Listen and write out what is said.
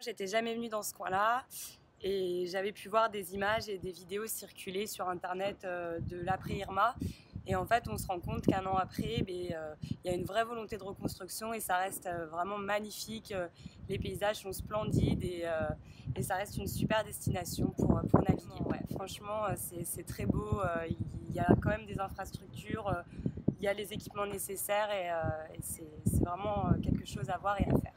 J'étais jamais venue dans ce coin-là et j'avais pu voir des images et des vidéos circuler sur internet euh, de l'après-Irma. Et en fait, on se rend compte qu'un an après, eh ben, euh, il y a une vraie volonté de reconstruction et ça reste euh, vraiment magnifique. Les paysages sont splendides et, ça reste une super destination pour, pour naviguer. Franchement, c'est très beau. Il y a quand même des infrastructures, il y a les équipements nécessaires et c'est vraiment quelque chose à voir et à faire.